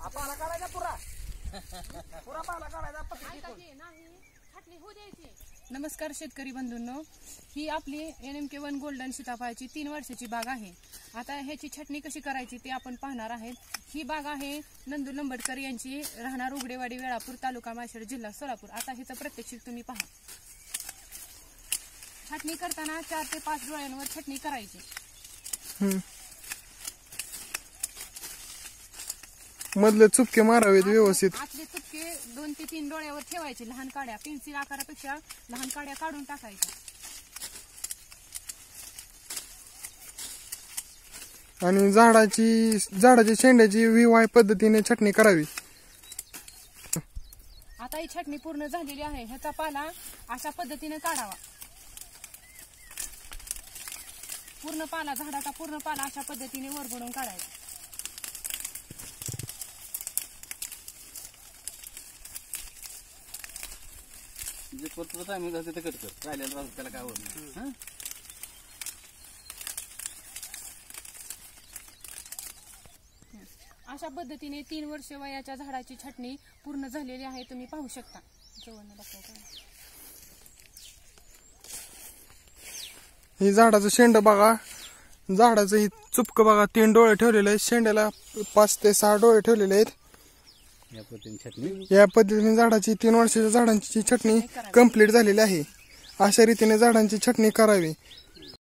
हा पाला काढायचा पुरा. पुरा पाला काढायचा पत्रिकेतून. ऐकायची नाही छाटणी होऊ द्यायची. नमस्कार शेतकरी बंधूंनो. ही आपली N M K one golden सीताफळाची तीन वर्षाची बाग आहे. आता ह्याची छटणी कशी करायची ते आपण पाहणार आहेत. ही बाग आहे नंदू लंबडकर यांची राहणार उघडेवाडी वेळापूर तालुका माशेड जिल्हा सोलापूर. आता हिचं प्रत्यक्षित तुम्ही पहा. छटणी करताना चार ते पाच डोळ्यांवर छटणी करायची. मधले चुपके मारावेत व्यवस्थित. आतले तुपके दोन ते तीन डोळ्यावर ठेवायचे लहान काड्या पेन्सिल आकारापेक्षा लहान काड्या काढून टाकायच्या. आणि झाडाची झाडाची शेंड्याची विवाह पद्धतीने छटणी करावी. आता ही छटणी पूर्ण झालेली आहे ह्याचा पाला अशा पद्धतीने काढावा. पूर्ण पाला झाडाचा पूर्ण पाला अशा पद्धतीने वरबडून काढायचा. जे टायमिंग असते ते कट कर राहिलेलं राहतं त्याला काय होत नाही. हं? अशा पद्धतीने तीन वर्ष वयाच्या झाडाची छटणी पूर्ण झालेली आहे तुम्ही पाहू शकता. ही झाडाचं शेंड बघा. झाडाचं ही चुपक बघा तीन डोळे ठेवलेले आहेत. शेंड्याला पाच ते सहा डोळे ठेवलेले आहेत. या पद्धतीने छटणी. या पद्धतीने झाडाची तीन वर्षाच्या झाडांची छटणी कंप्लीट झालेली आहे. अशा रीतीने झाडांची छटणी करावी.